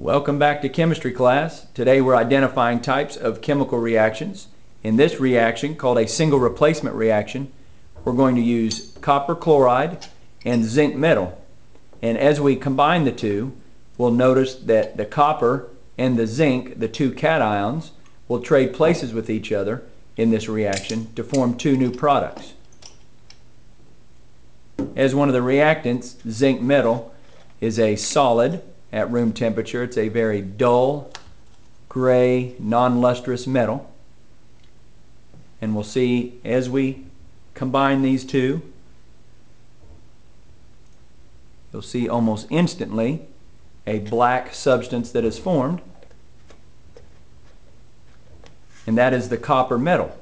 Welcome back to chemistry class. Today we're identifying types of chemical reactions. In this reaction, called a single replacement reaction, we're going to use copper chloride and zinc metal. And as we combine the two, we'll notice that the copper and the zinc, the two cations, will trade places with each other in this reaction to form two new products. As one of the reactants, zinc metal is a solid at room temperature. It's a very dull, gray, non-lustrous metal. And we'll see as we combine these two, you'll see almost instantly a black substance that is formed. And that is the copper metal.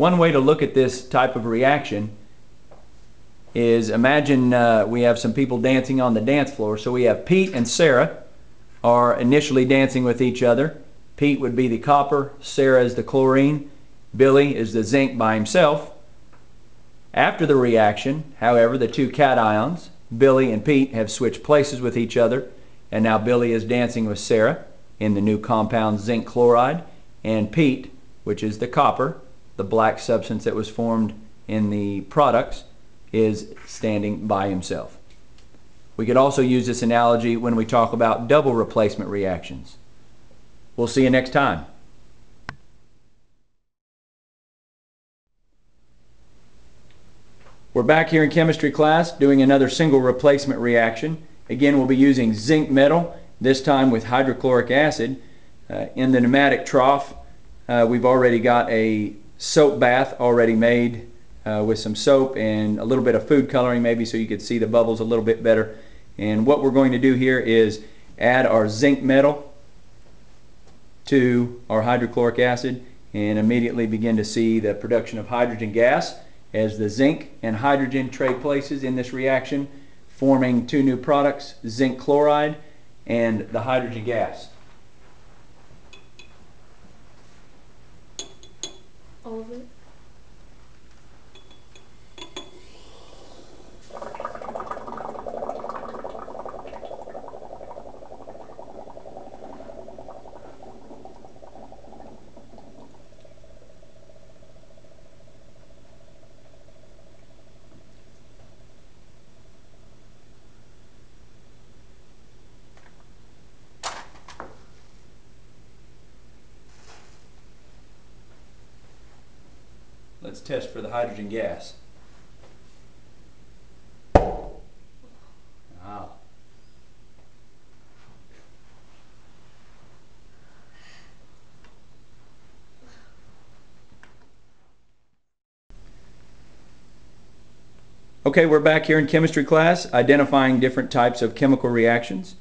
One way to look at this type of reaction is imagine uh, we have some people dancing on the dance floor. So we have Pete and Sarah are initially dancing with each other. Pete would be the copper, Sarah is the chlorine, Billy is the zinc by himself. After the reaction, however, the two cations, Billy and Pete, have switched places with each other, and now Billy is dancing with Sarah in the new compound zinc chloride, and Pete, which is the copper, the black substance that was formed in the products is standing by himself. We could also use this analogy when we talk about double replacement reactions. We'll see you next time. We're back here in chemistry class doing another single replacement reaction. Again, we'll be using zinc metal, this time with hydrochloric acid. Uh, in the pneumatic trough, uh, we've already got a soap bath already made uh, with some soap and a little bit of food coloring maybe so you could see the bubbles a little bit better. And what we're going to do here is add our zinc metal to our hydrochloric acid and immediately begin to see the production of hydrogen gas as the zinc and hydrogen trade places in this reaction forming two new products, zinc chloride and the hydrogen gas. All of it? Let's test for the hydrogen gas. Wow. Okay, we're back here in chemistry class identifying different types of chemical reactions.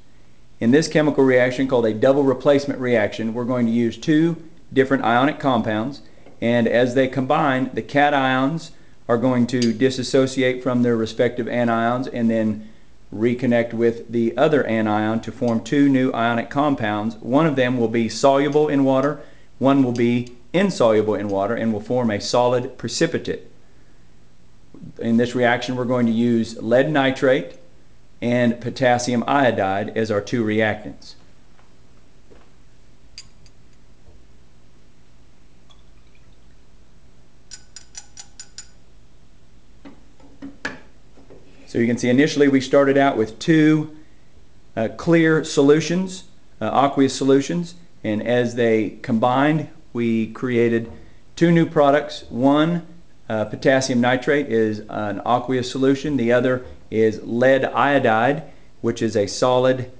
In this chemical reaction called a double replacement reaction, we're going to use two different ionic compounds and as they combine, the cations are going to disassociate from their respective anions and then reconnect with the other anion to form two new ionic compounds. One of them will be soluble in water, one will be insoluble in water and will form a solid precipitate. In this reaction we're going to use lead nitrate and potassium iodide as our two reactants. So you can see initially we started out with two uh, clear solutions, uh, aqueous solutions, and as they combined we created two new products. One, uh, potassium nitrate is an aqueous solution. The other is lead iodide, which is a solid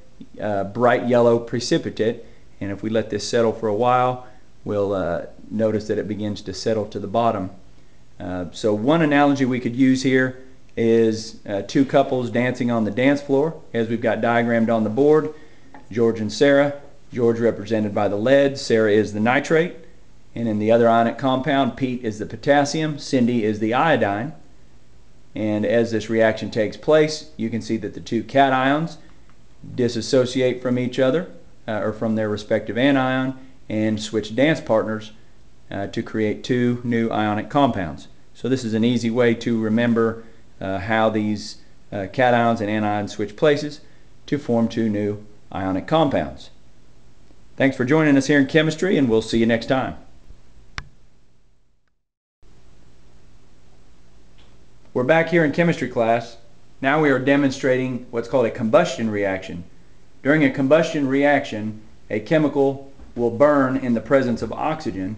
uh, bright yellow precipitate. And if we let this settle for a while, we'll uh, notice that it begins to settle to the bottom. Uh, so one analogy we could use here is uh, two couples dancing on the dance floor as we've got diagrammed on the board. George and Sarah. George represented by the lead, Sarah is the nitrate. And in the other ionic compound, Pete is the potassium, Cindy is the iodine. And as this reaction takes place, you can see that the two cations disassociate from each other uh, or from their respective anion and switch dance partners uh, to create two new ionic compounds. So this is an easy way to remember how these uh, cations and anions switch places to form two new ionic compounds. Thanks for joining us here in chemistry and we'll see you next time. We're back here in chemistry class. Now we are demonstrating what's called a combustion reaction. During a combustion reaction, a chemical will burn in the presence of oxygen,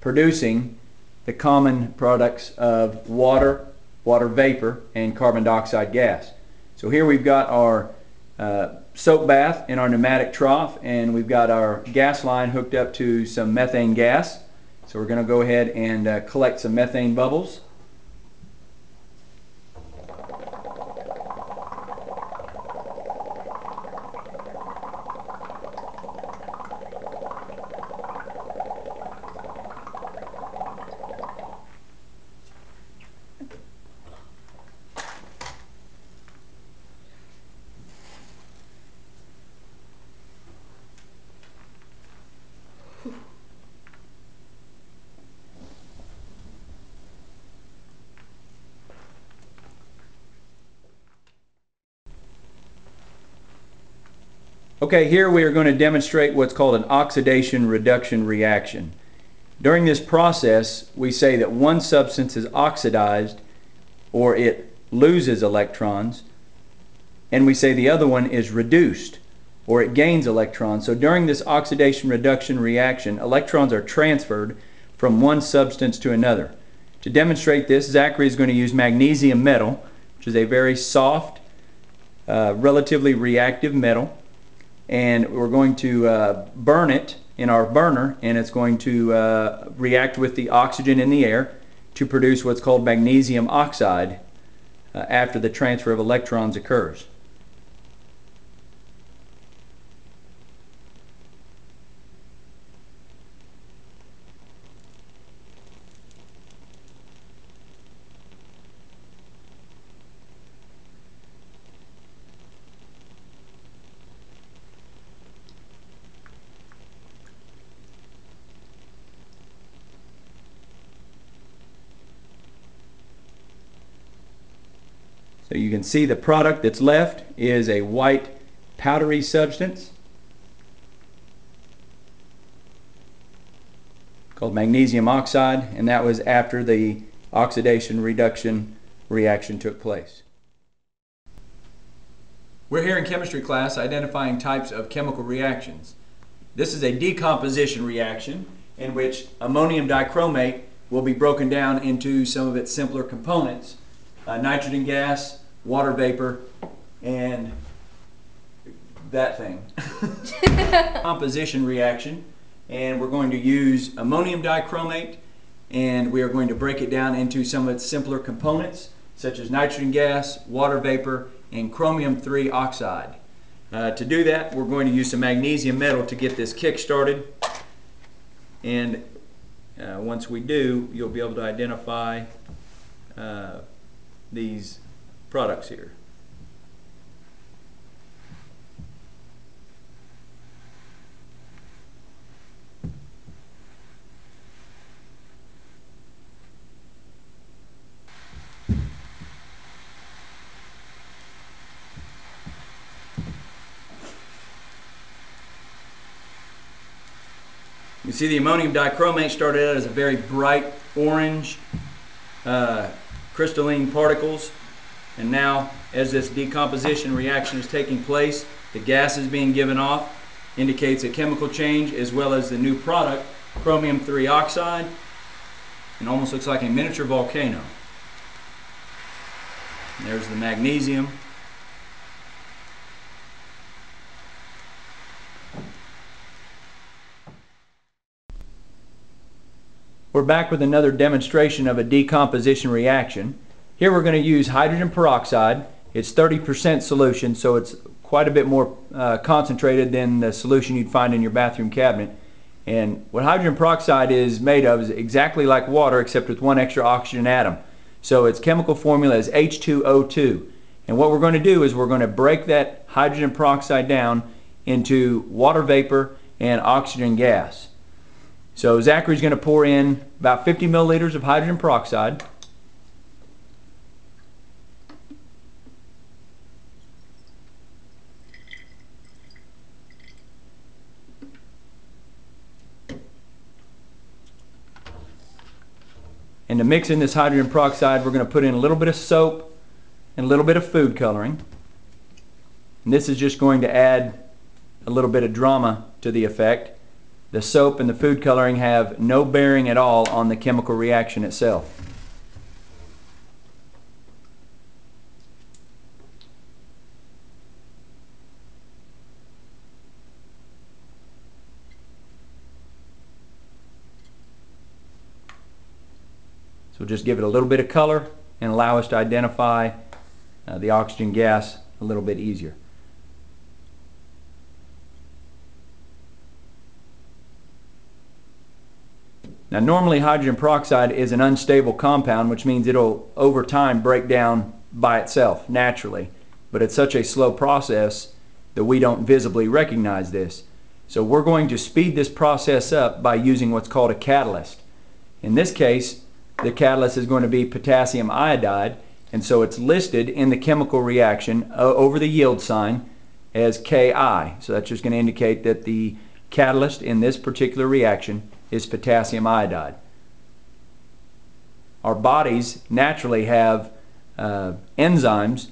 producing the common products of water, water vapor, and carbon dioxide gas. So here we've got our uh, soap bath in our pneumatic trough and we've got our gas line hooked up to some methane gas. So we're going to go ahead and uh, collect some methane bubbles. Okay, here we are going to demonstrate what's called an oxidation reduction reaction. During this process, we say that one substance is oxidized or it loses electrons, and we say the other one is reduced or it gains electrons. So during this oxidation reduction reaction, electrons are transferred from one substance to another. To demonstrate this, Zachary is going to use magnesium metal, which is a very soft, uh, relatively reactive metal and we're going to uh, burn it in our burner and it's going to uh, react with the oxygen in the air to produce what's called magnesium oxide uh, after the transfer of electrons occurs. You can see the product that's left is a white powdery substance called magnesium oxide and that was after the oxidation reduction reaction took place. We're here in chemistry class identifying types of chemical reactions. This is a decomposition reaction in which ammonium dichromate will be broken down into some of its simpler components uh, nitrogen gas, water vapor, and that thing. Composition reaction, and we're going to use ammonium dichromate, and we are going to break it down into some of its simpler components, such as nitrogen gas, water vapor, and chromium 3 oxide. Uh, to do that, we're going to use some magnesium metal to get this kick started. And uh, once we do, you'll be able to identify uh, these products here. You see the ammonium dichromate started out as a very bright orange uh, crystalline particles. And now, as this decomposition reaction is taking place, the gas is being given off, indicates a chemical change, as well as the new product, chromium 3 oxide, and almost looks like a miniature volcano. There's the magnesium. We're back with another demonstration of a decomposition reaction. Here we're going to use hydrogen peroxide. It's 30% solution, so it's quite a bit more uh, concentrated than the solution you'd find in your bathroom cabinet. And what hydrogen peroxide is made of is exactly like water except with one extra oxygen atom. So its chemical formula is H2O2. And what we're going to do is we're going to break that hydrogen peroxide down into water vapor and oxygen gas. So Zachary's going to pour in about 50 milliliters of hydrogen peroxide. And to mix in this hydrogen peroxide, we're going to put in a little bit of soap and a little bit of food coloring. And this is just going to add a little bit of drama to the effect. The soap and the food coloring have no bearing at all on the chemical reaction itself. So just give it a little bit of color and allow us to identify uh, the oxygen gas a little bit easier. Now normally hydrogen peroxide is an unstable compound which means it'll over time break down by itself naturally but it's such a slow process that we don't visibly recognize this. So we're going to speed this process up by using what's called a catalyst. In this case the catalyst is going to be potassium iodide and so it's listed in the chemical reaction uh, over the yield sign as KI. So that's just going to indicate that the catalyst in this particular reaction is potassium iodide. Our bodies naturally have uh, enzymes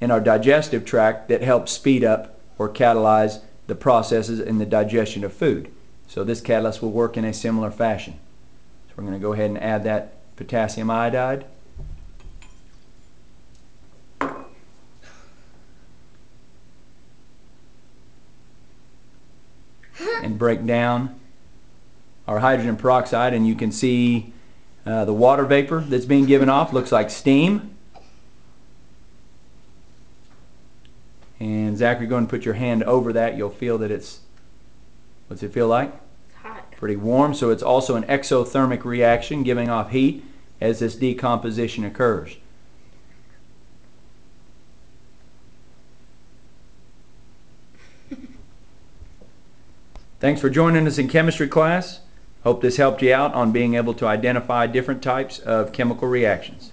in our digestive tract that help speed up or catalyze the processes in the digestion of food. So this catalyst will work in a similar fashion. So we're going to go ahead and add that potassium iodide. and break down our hydrogen peroxide and you can see uh, the water vapor that's being given off. Looks like steam. And Zachary go and put your hand over that you'll feel that it's what's it feel like pretty warm so it's also an exothermic reaction giving off heat as this decomposition occurs Thanks for joining us in chemistry class. Hope this helped you out on being able to identify different types of chemical reactions.